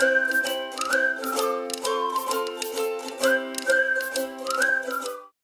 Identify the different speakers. Speaker 1: Thank you.